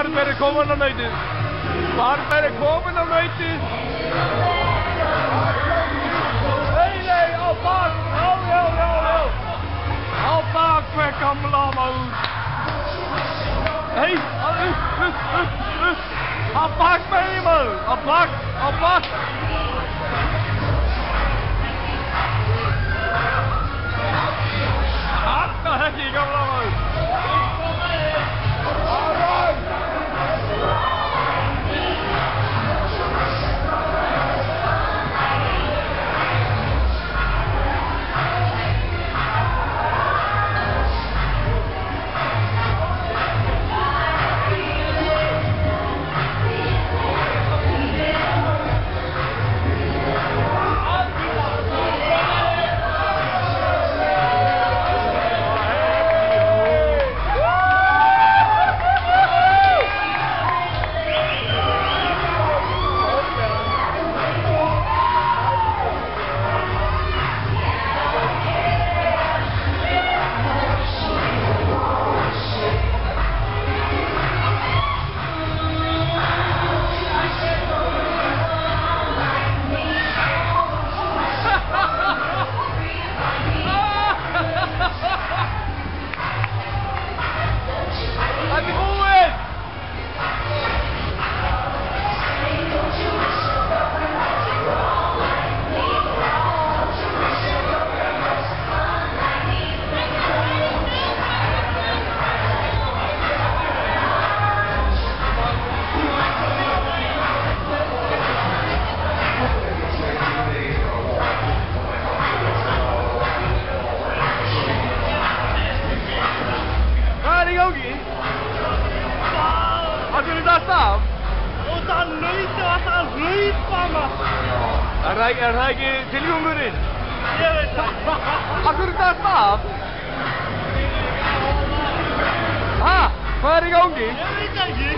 Paardberg komen nog nooit in. Paardberg komen nog nooit in. Nee, nee, al paard. Oh, heel, heel, heel. Al paard, weg allemaal uit. Hé, al. Al mee, man. Al paard, al paard. þetta alltaf? Og það nöytu alltaf að hlaupa maður. Er það ekki tilgjóðumurinn? Ég veit það. Akkur er þetta alltaf? Hæ? Hvað er í gangi? Ég veit ekki.